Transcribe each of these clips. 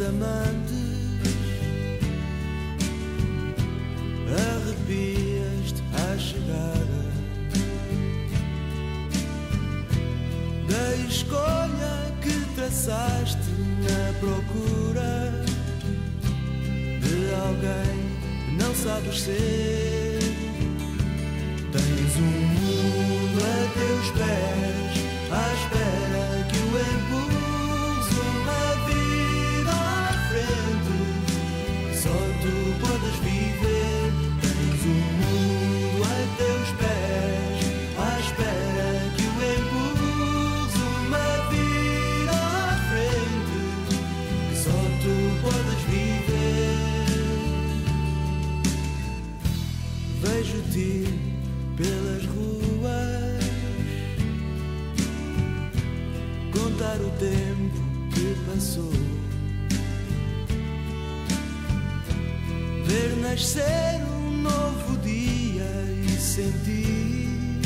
Amantes. Arrepias-te à chegada da escolha que traçaste na procura de alguém que não sabes ser. Vejo-te pelas ruas contar o tempo que passou, ver nascer um novo dia e sentir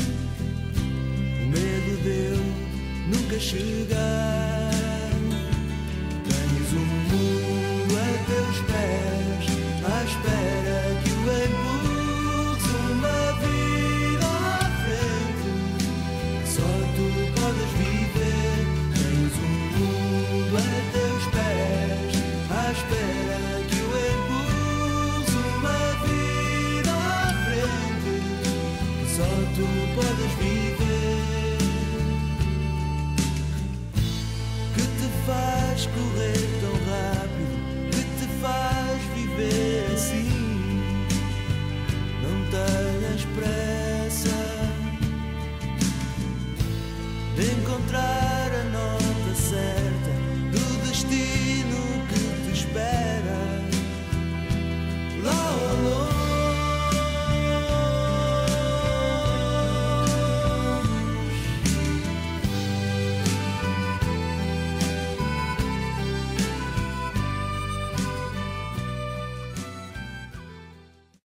o medo de eu nunca chegar. Tens um tu podes viver.